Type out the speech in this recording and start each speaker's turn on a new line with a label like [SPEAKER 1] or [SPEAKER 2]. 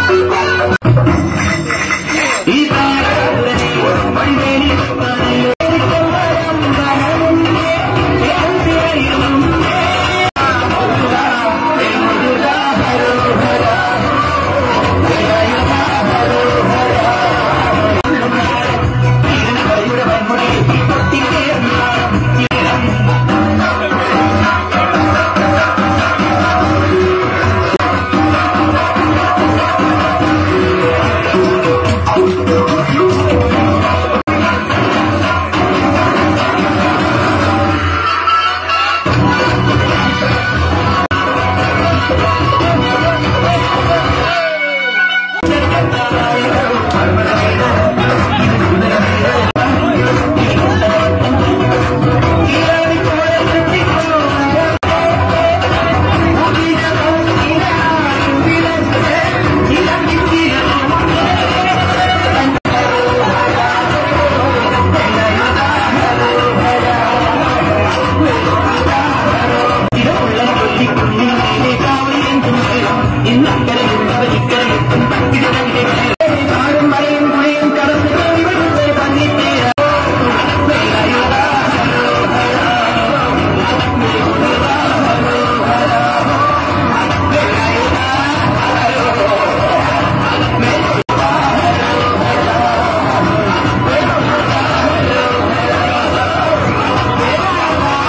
[SPEAKER 1] Oh,